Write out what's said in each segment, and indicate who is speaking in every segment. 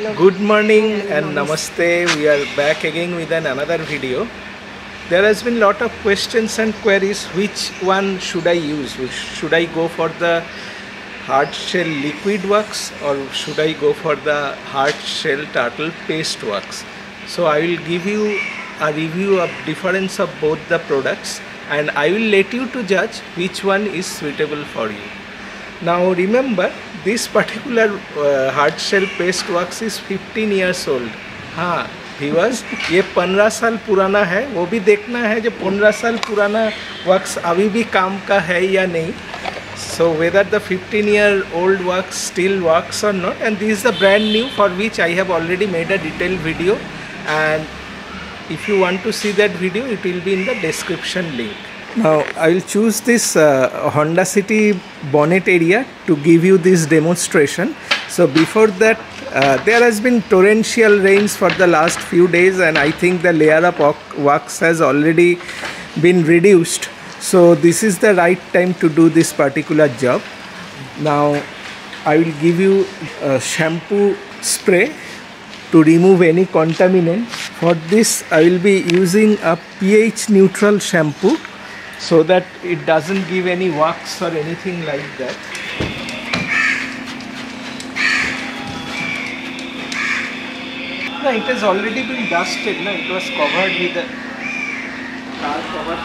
Speaker 1: Good morning and namaste. We are back again with an another video. There has been lot of questions and queries. Which one should I use? Should I go for the hard shell liquid wax or should I go for the hard shell turtle paste wax? So I will give you a review of difference of both the products and I will let you to judge which one is suitable for you. Now remember this particular uh, hard shell paste wax is 15 years old. हाँ viewers ये 15 साल पुराना है वो भी देखना है जो 15 साल पुराना wax अभी भी काम का है या नहीं so whether the 15 year old wax still works or not and this is the brand new for which I have already made a detailed video and if you want to see that video it will be in the description link now i will choose this uh, honda city bonnet area to give you this demonstration. So before that uh, there has been torrential rains for the last few days and i think the layer of wax- has already been reduced. So this is the right time to do this particular job. Now i will give you a shampoo spray to remove any contaminant. For this, I will be using a pH neutral shampoo so that it doesn't give any wax or anything like that. No, it has already been dusted. No, it was covered with a tar cover.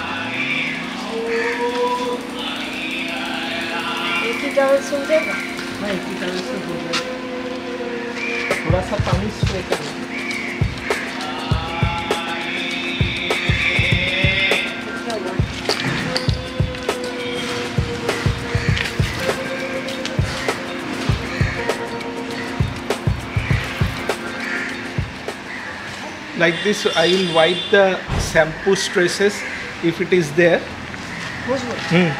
Speaker 2: एक ही double सुन देगा
Speaker 1: हाँ, इसी तरह से हो जाएगा। थोड़ा सा पानी स्प्रे करें like this I will wipe the shampoo stresses if it is there.
Speaker 2: Hmm.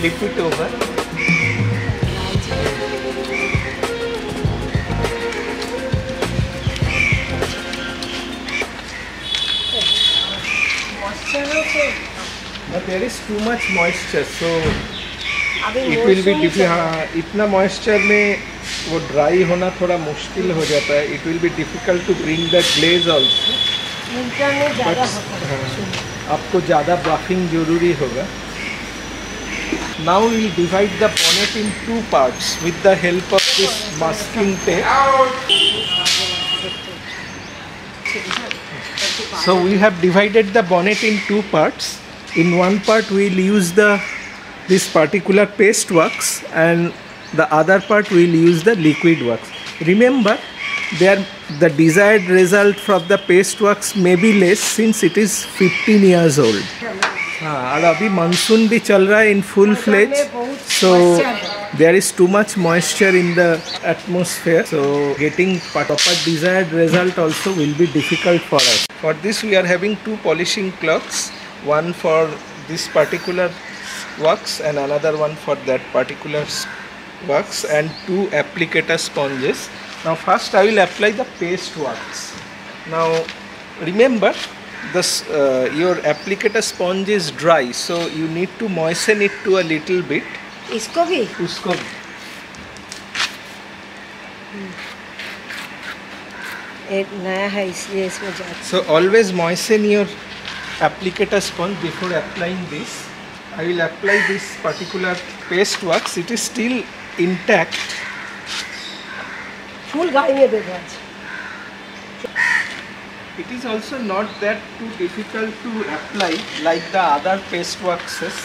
Speaker 1: Flip it over. There is too much moisture so it will be difficult हाँ इतना moisture में वो dry होना थोड़ा मुश्किल हो जाता है it will be difficult to bring the glaze also but
Speaker 2: है
Speaker 1: हाँ, आपको ज़्यादा buffing ज़रूरी होगा now we will divide the bonnet in two parts with the help of this masking tape So we have divided the bonnet in two parts. in one part we'll use the this particular paste wax and the other part we'll use the liquid wax. Remember there the desired result from the paste wax may be less since it is 15 years old. हाँ और monsoon भी चल रहा है
Speaker 2: in full
Speaker 1: there is too much moisture in the atmosphere so getting proper desired result also will be difficult for us. For this we are having two polishing cloths one for this particular wax and another one for that particular wax and two applicator sponges. Now first I will apply the paste wax. Now remember this uh, your applicator sponge is dry so you need to moisten it to a little bit.
Speaker 2: Isko bhi. Usko bhi.
Speaker 1: so always moisten your applicator sponge before applying this. I will apply this particular paste wax. It is still intact.
Speaker 2: full
Speaker 1: it is also not that too difficult to apply like the other paste waxes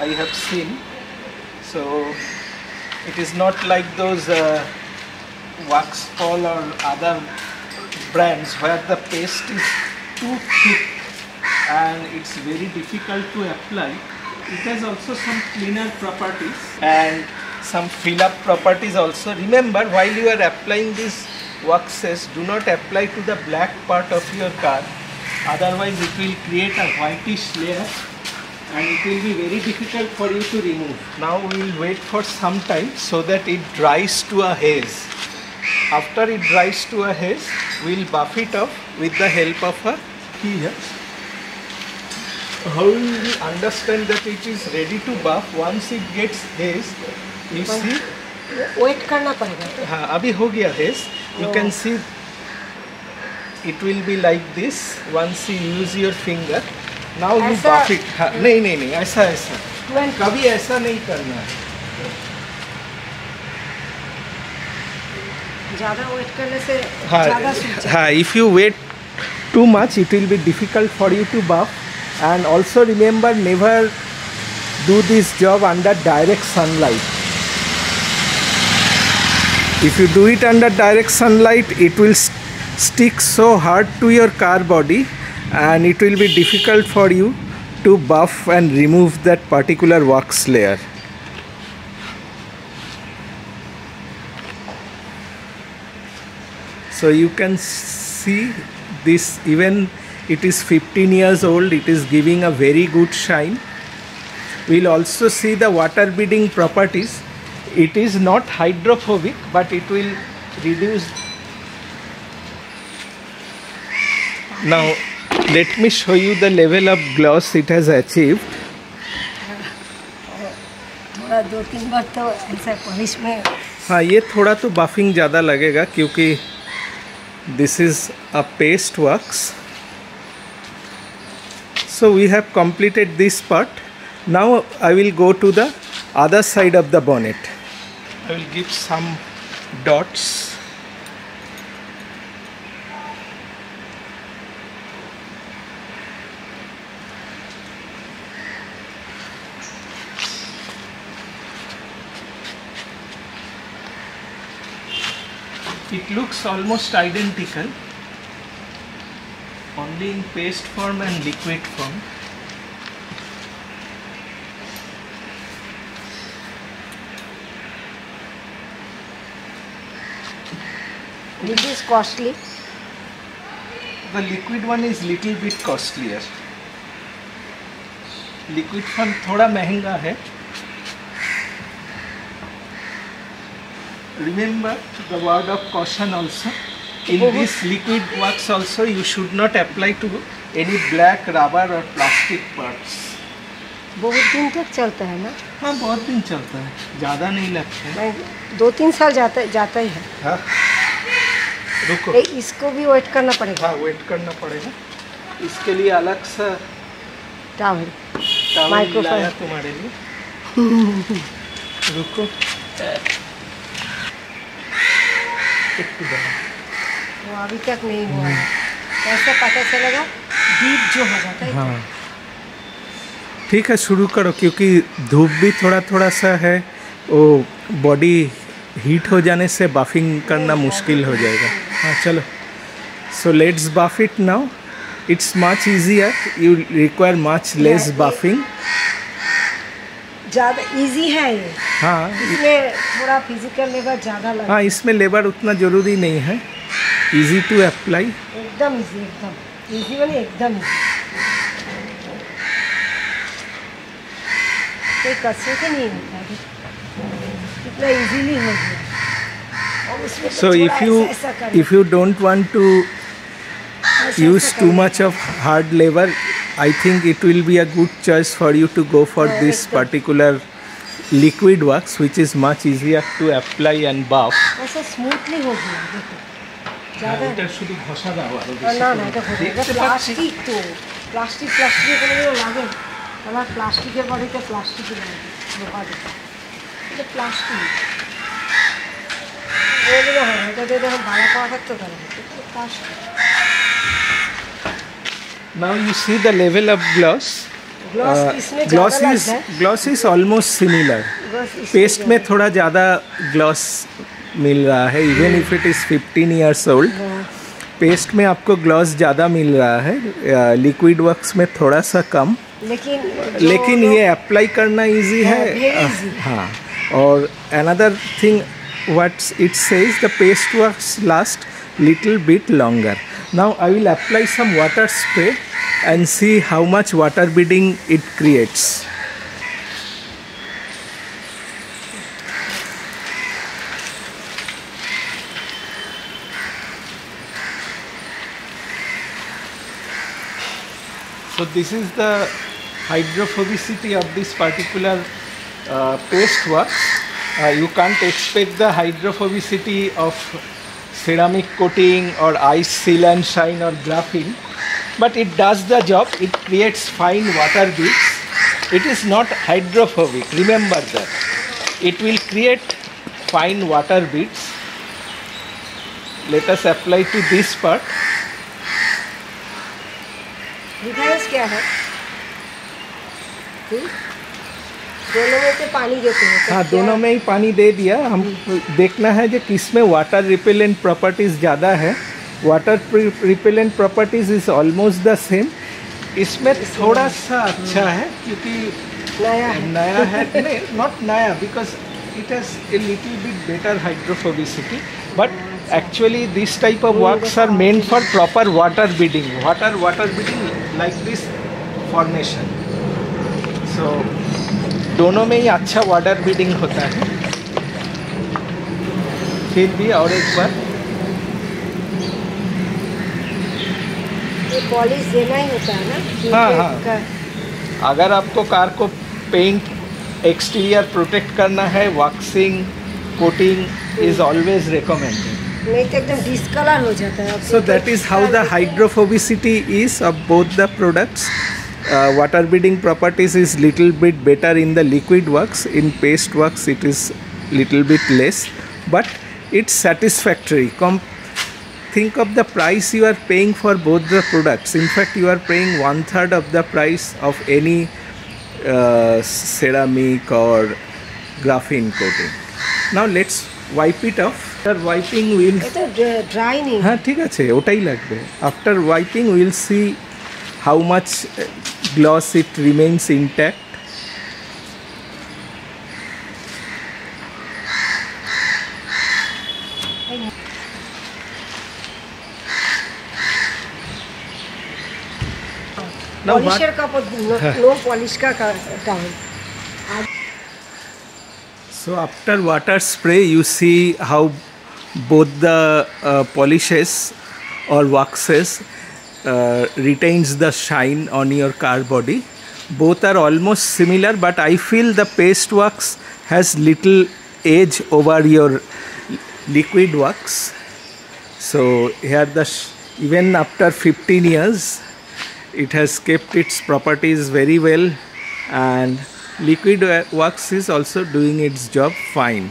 Speaker 1: I have seen. So it is not like those uh, wax fall or other brands where the paste is too thick and it's very difficult to apply. It has also some cleaner properties and some fill up properties also. Remember while you are applying these waxes, do not apply to the black part of your car. Otherwise it will create a whitish layer and it will be very difficult for you to remove. Now we will wait for some time so that it dries to a haze. After it dries to a haze, we will buff it off with the help of a key here. how we understand that it is ready to buff once it gets haze you see?
Speaker 2: Wait करना पड़ेगा।
Speaker 1: हाँ अभी हो गया haze you can see it will be like this once you use your finger now you buff it हाँ नहीं नहीं नहीं ऐसा ऐसा। कभी ऐसा नहीं करना है।
Speaker 2: ज़्यादा वेट करने से
Speaker 1: हाँ हाँ if you wait too much it will be difficult for you to buff and also remember never do this job under direct sunlight. If you do it under direct sunlight it will st- stick so hard to your car body and it will be difficult for you to buff and remove that particular wax layer. So you can see this even it is 15 years old it is giving a very good shine we'll also see the water beading properties it is not hydrophobic but it will reduce now let me show you the level of gloss it has achieved
Speaker 2: थोड़ा दो तीन बार तो ऐसा polish में
Speaker 1: हाँ ये थोड़ा तो बफिंग ज़्यादा लगेगा क्योंकि this is a paste works so we have completed this part. Now i will go to the other side of the bonnet. I will give some dots. It looks almost identical only in paste form and liquid form
Speaker 2: this is costly
Speaker 1: the liquid one is little bit costlier liquid form थोड़ा महँगा है remember the word of caution also in this liquid wax also you should not apply to any black rubber or plastic parts.
Speaker 2: बहुत दिन तक चलता है ना?
Speaker 1: हाँ बहुत दिन चलता है। ज़्यादा नहीं लगता है।
Speaker 2: मैं दो तीन साल जाता जाता ही है।
Speaker 1: हाँ। रुको।
Speaker 2: ए, इसको भी वेट करना पड़ेगा।
Speaker 1: हाँ वेट करना पड़ेगा। इसके लिए अलग सा
Speaker 2: टावल
Speaker 1: टावल लाया तुम्हारे लिए। रुको। एक
Speaker 2: वो अभी तक नहीं हुआ। कैसे पता चलेगा? डीप जो हो जाता है?
Speaker 1: हाँ। ठीक है शुरू करो क्योंकि धूप भी थोड़ा थोड़ा सा है वो बॉडी हीट हो जाने से बाफिंग करना मुश्किल हो जाएगा। हाँ चलो। So let's buff it now it's much easier you require much
Speaker 2: less
Speaker 1: buffing
Speaker 2: ज़्यादा इजी है ये।
Speaker 1: हाँ।
Speaker 2: इसमें थोड़ा फ़िज़िकल लेबर ज़्यादा
Speaker 1: हाँ इसमें लेबर उतना ज़रूरी नहीं है। इजी टू अप्लाई
Speaker 2: एकदम इजी एकदम इजी वाली एकदम इजी कोई कसरत ही नहीं होता है कितना इजीली हो गया और उसमें तो
Speaker 1: So
Speaker 2: थोड़ा
Speaker 1: if you
Speaker 2: ऐसा- ऐसा करना,
Speaker 1: if you don't want to
Speaker 2: ऐसा-
Speaker 1: use
Speaker 2: ऐसा
Speaker 1: too
Speaker 2: करना।
Speaker 1: much of hard labor, I think it will be a good choice for you to go for
Speaker 2: Yeah,
Speaker 1: this
Speaker 2: एकदम।
Speaker 1: particular liquid wax, which is much easier to apply and buff.
Speaker 2: ऐसा smoothly हो गया देखो ज़्यादा
Speaker 1: এটা শুধু ঘষা দাও আরো
Speaker 2: আর
Speaker 1: বেশি
Speaker 2: না
Speaker 1: করে।
Speaker 2: না এটা হবে
Speaker 1: দেখতে
Speaker 2: এটা
Speaker 1: পাচ্ছি
Speaker 2: প্লাস্টিক তো প্লাস্টিক প্লাস্টিকের কোনো লাগে আমার প্লাস্টিকের বাড়িতে প্লাস্টিকই লাগে লোহা দিতে এটা প্লাস্টিক ওগুলো হয় না এটা দিয়ে যখন ভালো পাওয়া থাকতো তাহলে হতো। এটা plastic
Speaker 1: Now you see the level of gloss.
Speaker 2: Gloss
Speaker 1: Uh,
Speaker 2: इसमें
Speaker 1: gloss
Speaker 2: ज़्यादा
Speaker 1: is
Speaker 2: लगता है
Speaker 1: gloss is almost similar.
Speaker 2: बस इसमें
Speaker 1: पेस्ट में
Speaker 2: ज़्यादा-
Speaker 1: थोड़ा ज़्यादा ग्लॉस मिल रहा है even if it is fifteen years
Speaker 2: old
Speaker 1: paste में आपको ग्लॉस ज़्यादा मिल रहा है लिक्विड वर्क्स में थोड़ा सा कम।
Speaker 2: लेकिन
Speaker 1: लेकिन ये अप्लाई करना इजी
Speaker 2: है।
Speaker 1: हाँ, हाँ और another thing what's it says the paste works last little bit longer now I will apply some water spray and see how much water beading it creates So this is the hydrophobicity of this particular uh, paste work. Uh, you can't expect the hydrophobicity of ceramic coating or ice seal and shine or graphene but it does the job. It creates fine water beads. It is not hydrophobic. Remember that. It will create fine water beads. Let us apply to this part
Speaker 2: difference क्या है? दोनों में से पानी देते हैं
Speaker 1: हाँ दोनों में ही पानी दे दिया। हम देखना है जो किसमें वाटर रिपेलेंट प्रॉपर्टीज़ ज़्यादा है। Water repellent properties is almost the same इसमें थोड़ा सा अच्छा है क्योंकि
Speaker 2: नया है।
Speaker 1: नया है नॉट नया because it has a little bit better hydrophobicity but actually this type of works are main for proper water beading water water beading like this formation so दोनों में ही अच्छा वाटर बीडिंग होता है। फिर भी और एक बार।
Speaker 2: पॉलिश देना ही होता है ना?
Speaker 1: हाँ, हाँ। अगर आपको कार को पेंट एक्सटीरियर प्रोटेक्ट करना है
Speaker 2: waxing coating is always recommended
Speaker 1: So that is how the hydrophobicity is of both the products. Uh, water beading properties is little bit better in the liquid wax. In paste wax it is little bit less but it's satisfactory. Com think of the price you are paying for both the products. In fact you are paying one third of the price of any uh, ceramic or graphene coating. Now let's wipe it off. After wiping, we'll
Speaker 2: ये तो dry नहीं है
Speaker 1: হ্যাঁ ঠিক আছে ওটাই লাগবে after wiping will see how much gloss it remains intact Now what-
Speaker 2: polisher का नो पॉलिश का time
Speaker 1: So after water spray, you see how both the uh, polishes or waxes uh, retains the shine on your car body. Both are almost similar but i feel the paste wax has little edge over your liquid wax. So here the even after 15 years it has kept its properties very well and liquid uh, wax is also doing its job fine.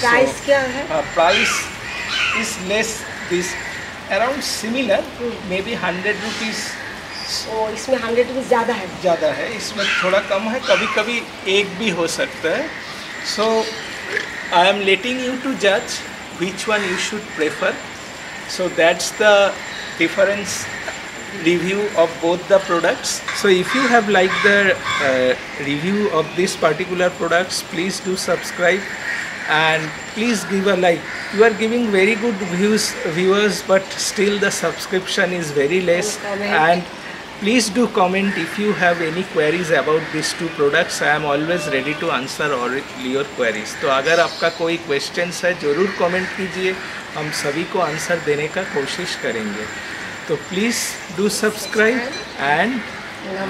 Speaker 1: Price
Speaker 2: क्या है?
Speaker 1: Price is less this around similar maybe hundred rupees
Speaker 2: इसमें hundred rupees ज़्यादा है।
Speaker 1: ज़्यादा है इसमें थोड़ा कम है कभी कभी एक भी हो सकता है। So I am letting you to जज which one you should prefer so that's the difference review of both the products so if you have like the review of this this products please do subscribe and please give a like you are giving very good views viewers but still the subscription is very less
Speaker 2: And
Speaker 1: please do comment if you have any queries about these two products i am always ready to answer all your queries तो अगर आपका कोई questions है ज़रूर comment कीजिए हम सभी को आंसर देने का कोशिश करेंगे तो please do subscribe and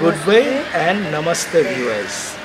Speaker 1: goodbye and नमस्ते व्यूअर्स